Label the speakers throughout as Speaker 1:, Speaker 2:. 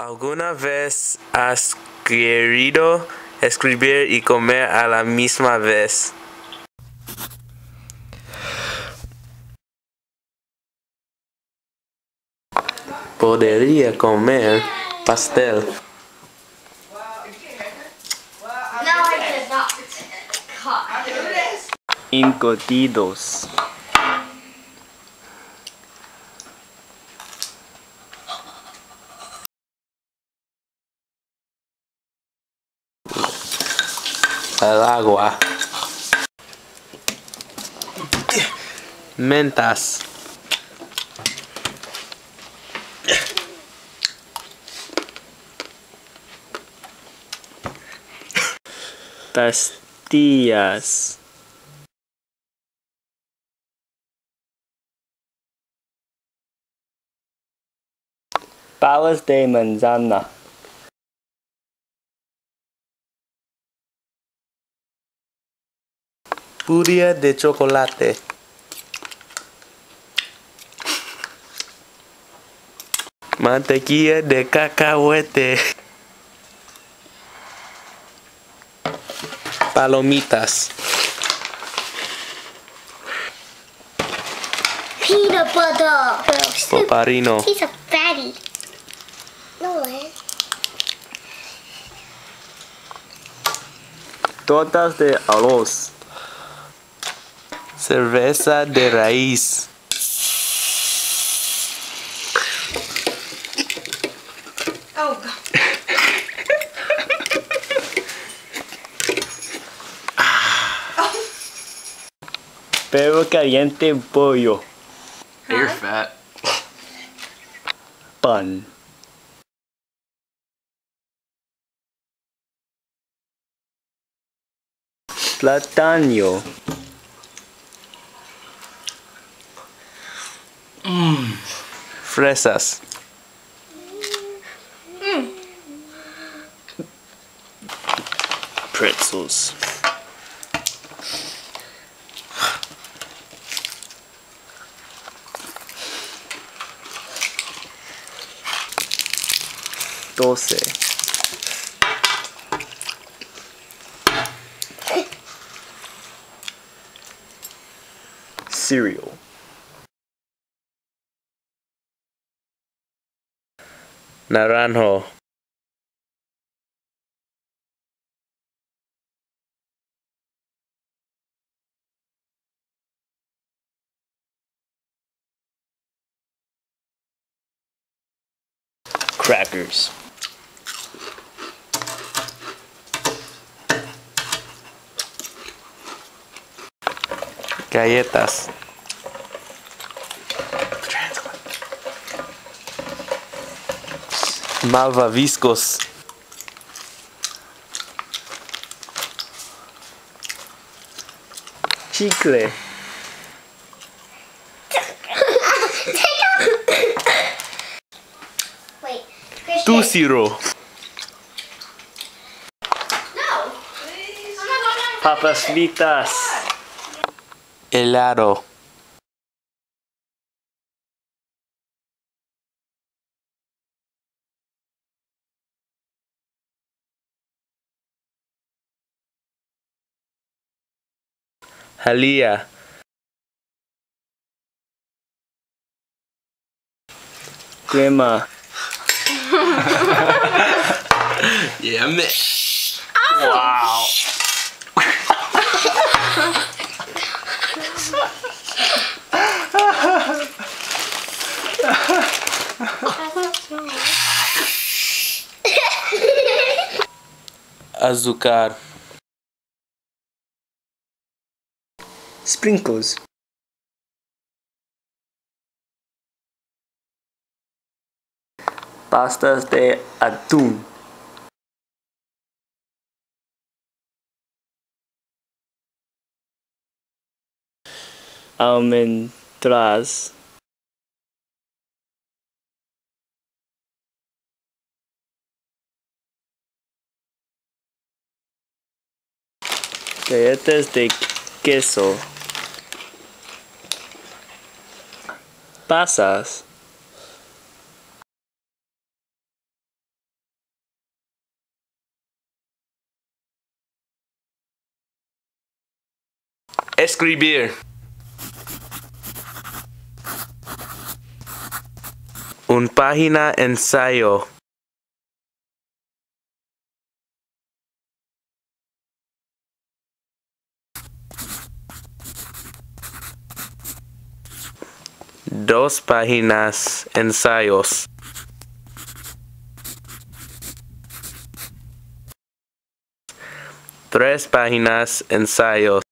Speaker 1: ¿Alguna vez has querido escribir y comer a la misma vez? Podría comer pastel.
Speaker 2: No,
Speaker 1: Al agua. Mentas.
Speaker 3: Pastillas. Balas de manzana.
Speaker 1: Puria de chocolate. Mantequilla de cacahuete. Palomitas.
Speaker 2: Peanut butter.
Speaker 1: Poparino.
Speaker 2: he's a fatty. No way.
Speaker 3: Tortas de arroz.
Speaker 1: Cerveza de raíz.
Speaker 4: Oh god.
Speaker 3: Perro caliente pollo.
Speaker 5: You're fat.
Speaker 3: Bun. Platano. Mm.
Speaker 1: Fresas.
Speaker 3: Pretzels. Dulce. Cereal.
Speaker 1: Naranjo.
Speaker 3: Crackers.
Speaker 1: Galletas. malva viscos
Speaker 3: chicle
Speaker 2: Wait, Tu
Speaker 1: siro.
Speaker 2: No.
Speaker 3: Papas fritas.
Speaker 1: Helado. Halia.
Speaker 3: Grandma.
Speaker 5: yeah.
Speaker 3: Wow.
Speaker 1: Azucar.
Speaker 3: Sprinkles. Pastas de atún. Almendras. Galletas de queso. pasas
Speaker 1: Escribir. Un página ensayo. Dos páginas ensayos. Tres páginas ensayos.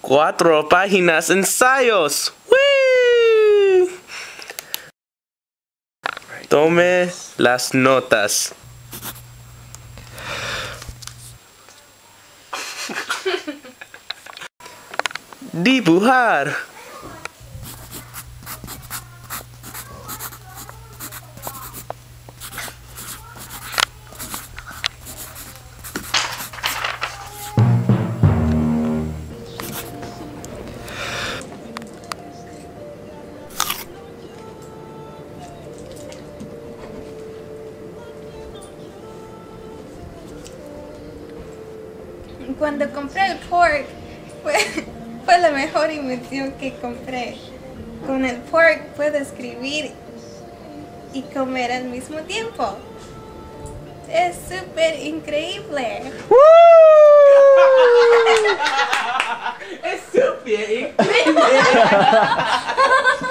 Speaker 1: Cuatro páginas ensayos. ¡Whee! Tome las notas. Dibujar.
Speaker 4: Cuando compré el pork, fue, fue la mejor invención que compré. Con el pork puedo escribir y comer al mismo tiempo. Es súper increíble.
Speaker 3: Con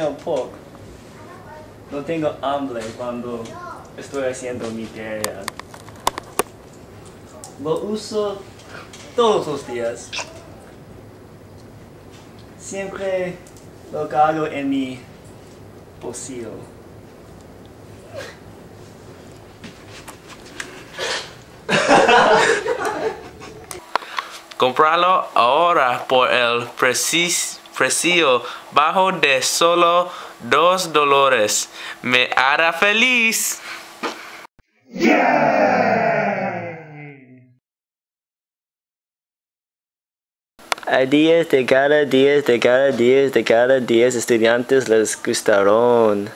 Speaker 3: el pork. No tengo hambre cuando estoy haciendo mi tarea. Lo uso todos los días. Siempre lo cargo en mi bolsillo.
Speaker 1: Compralo ahora por el precis- precio bajo de solo dos dólares. Me hará feliz.
Speaker 3: A 10 de cada 10 de cada 10 de cada 10 estudiantes les gustaron.